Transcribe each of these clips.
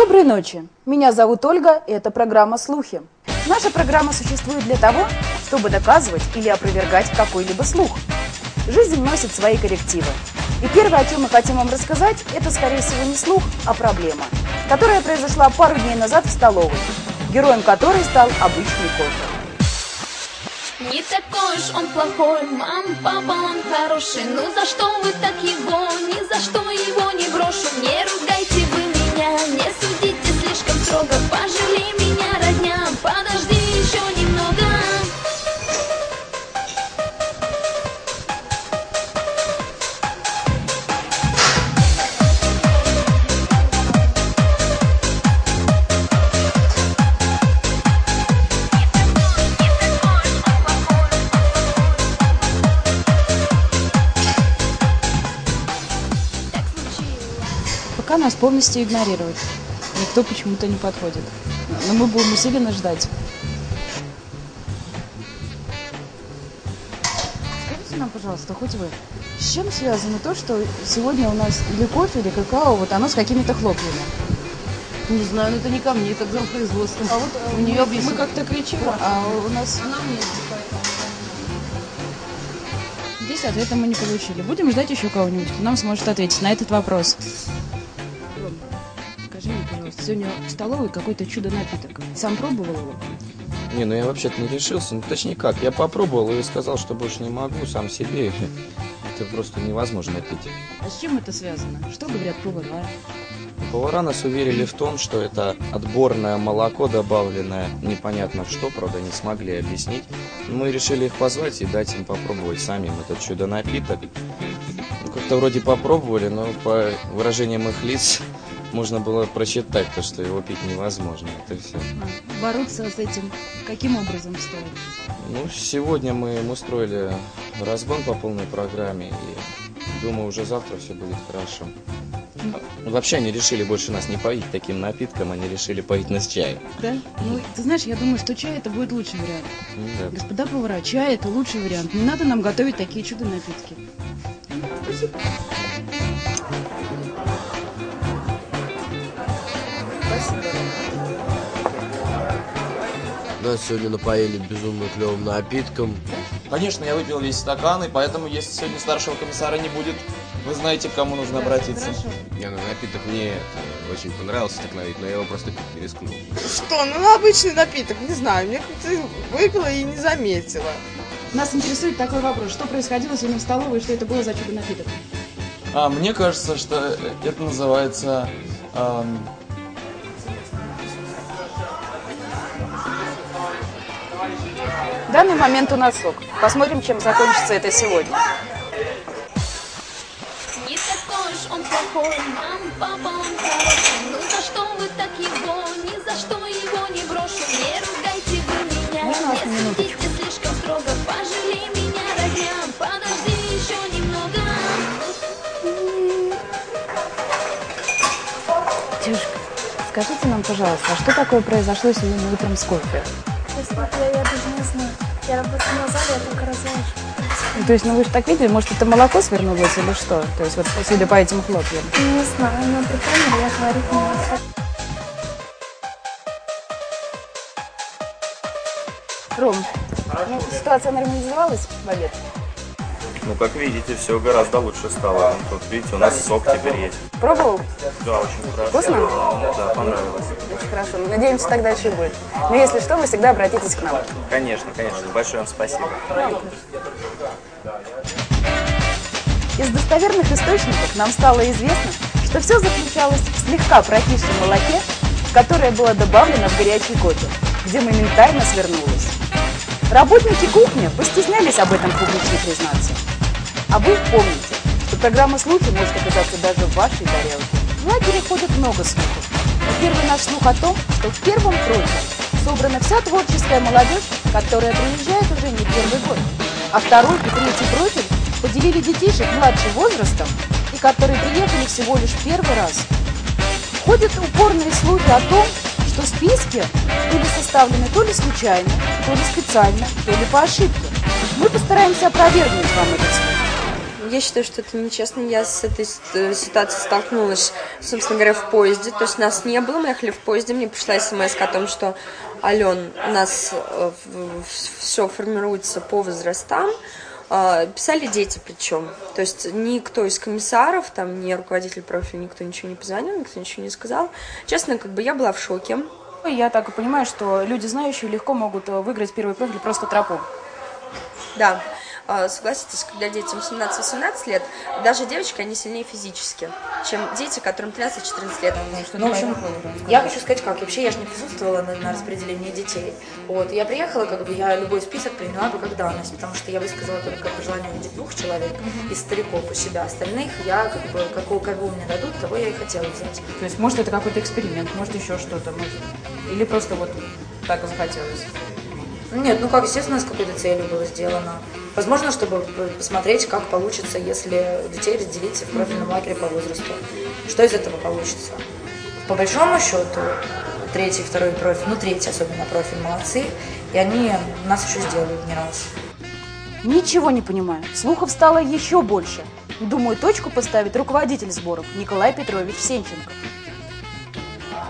Доброй ночи. Меня зовут Ольга, и это программа «Слухи». Наша программа существует для того, чтобы доказывать или опровергать какой-либо слух. Жизнь носит свои коррективы. И первое, о чем мы хотим вам рассказать, это, скорее всего, не слух, а проблема, которая произошла пару дней назад в столовой, героем которой стал обычный кофе. Не такой уж он плохой, мам, папа, он хороший Ну за что вы так его, ни за что его не брошу Не ругайте меня, не судите полностью игнорируют. Никто почему-то не подходит. Но мы будем усиленно ждать. Скажите нам, пожалуйста, хоть вы, с чем связано то, что сегодня у нас или кофе, или какао, вот оно с какими-то хлопьями? Не знаю, но это не ко мне, это к зампроизводству. А вот э, У неё мы, мы как-то кричим, а у нас Она мне здесь ответа мы не получили. Будем ждать еще кого-нибудь, кто нам сможет ответить на этот вопрос. Сегодня в столовой какой-то чудо-напиток. Сам пробовал его? Не, ну я вообще-то не решился. Ну, точнее как, я попробовал и сказал, что больше не могу сам себе. Это просто невозможно пить. А с чем это связано? Что говорят повара? Повара нас уверили в том, что это отборное молоко, добавленное непонятно в что, правда, не смогли объяснить. Мы решили их позвать и дать им попробовать самим этот чудо-напиток. Ну, как-то вроде попробовали, но по выражениям их лиц можно было прочитать то, что его пить невозможно. Это все. Бороться с этим каким образом стоит? Ну, сегодня мы им устроили разгон по полной программе, и думаю, уже завтра все будет хорошо. Вообще они решили больше нас не поить таким напитком, они решили поить нас чаем. Да? Ну, ты знаешь, я думаю, что чай это будет лучший вариант. Да. Господа повара, чай это лучший вариант. Не надо нам готовить такие чудо-напитки. Нас сегодня напоили безумно клевым напитком. Конечно, я выпил весь стакан, и поэтому, если сегодня старшего комиссара не будет, вы знаете, к кому нужно обратиться. Не, ну напиток мне это, очень понравился так на вид, но я его просто пить не рискнул. Что? Ну, обычный напиток, не знаю. Мне как-то выпила и не заметила. Нас интересует такой вопрос. Что происходило сегодня в столовой и что это было за чудо-напиток? А мне кажется, что это называется... ам, В данный момент у нас сок. Посмотрим, чем закончится это сегодня. Не такой уж он плохой, мам, папа, он хороший Ну за что вы так его, ни за что его не брошу Не ругайте вы меня, на не судите слишком строго Пожалей меня, родня, подожди еще немного Девушка, скажите нам, пожалуйста, а что такое произошло сегодня утром с кофе? Честно, я, я даже не знаю. Я работаю на зале, я только разлажу. Ну, то есть, ну вы же так видели, может, это молоко свернулось или что? То есть, вот судя по этим хлопьям. Не знаю, но при камере я говорить не могу. Ром, ну, ситуация нормализовалась в обед? Ну, как видите, все гораздо лучше стало. Тут, видите, у нас сок теперь есть. Пробовал? Да, очень хорошо. Вкусно? Да, понравилось. Очень хорошо. Надеемся, так дальше и будет. Но если что, вы всегда обратитесь к нам. Конечно, конечно. Большое вам спасибо. Из достоверных источников нам стало известно, что все заключалось в слегка прокисшем молоке, которое было добавлено в горячий кофе, где моментально свернулось. Работники кухни постеснялись об этом публично признаться. А вы помните, что программа «Слухи» может оказаться даже в вашей тарелке. В лагере ходит много слухов. Первый наш слух о том, что в первом профиле собрана вся творческая молодежь, которая приезжает уже не первый год. А второй и третий профиль поделили детишек младшим возрастом и которые приехали всего лишь первый раз. Ходят упорные слухи о том, что списки были составлены то ли случайно, то ли специально, то ли по ошибке. Мы постараемся опровергнуть вам этот слух. Я считаю, что это нечестно. Я с этой э, ситуацией столкнулась, собственно говоря, в поезде. То есть нас не было, мы ехали в поезде. Мне пришла смс о том, что Ален, у нас все формируется по возрастам. А, Писали дети причем. То есть никто из комиссаров, там, ни руководитель профиля, никто ничего не позвонил, никто ничего не сказал. Честно, как бы я была в шоке. Я так и понимаю, что люди знающие легко могут э, выиграть первый профиль просто тропу. Да, согласитесь, когда детям 17-18 лет, даже девочки, они сильнее физически, чем дети, которым 13-14 лет. Ну, в общем, я хочу сказать как. Вообще, я же не присутствовала на, на распределении детей. Вот, я приехала, как бы, я любой список приняла бы как данность, потому что я высказала только пожелание увидеть двух человек из стариков у себя. Остальных я, как бы, какого, кого мне дадут, того я и хотела взять. То есть, может, это какой-то эксперимент, может, еще что-то, может... Или просто вот так захотелось. Нет, ну как, естественно, с какой-то целью было сделано. Возможно, чтобы п- посмотреть, как получится, если детей разделить в профильном лагере по возрасту. Что из этого получится? По большому счету, третий, второй профиль, ну третий особенно профиль, молодцы, и они нас еще сделают не раз. Ничего не понимаю. Слухов стало еще больше. Думаю, точку поставит руководитель сборов Николай Петрович Сенченко.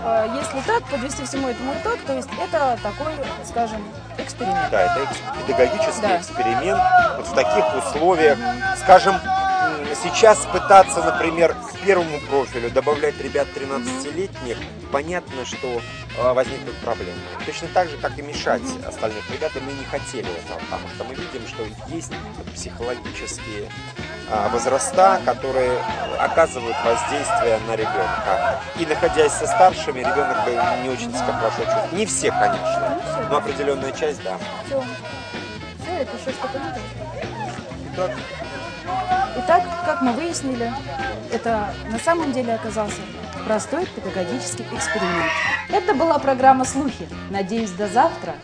Э, Если так, подвести всему этому итог, то есть это такой, скажем, эксперимент. Да, это педагогический Да. эксперимент вот в таких условиях. Скажем, сейчас пытаться, например, первому профилю добавлять ребят 13-летних, понятно, что э, возникнут проблемы. Точно так же, как и мешать остальных ребят, и мы не хотели этого, потому что мы видим, что есть психологические а, возраста, которые оказывают воздействие на ребенка. И находясь со старшими, ребенок бы не очень себя хорошо чувствует. Не все, конечно, но определенная часть, да. Все. Это еще что-то надо. Итак, как мы выяснили, это на самом деле оказался простой педагогический эксперимент. Это была программа «Слухи». Надеюсь, до завтра